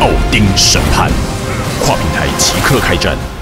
奥丁审判。跨平台即刻开战。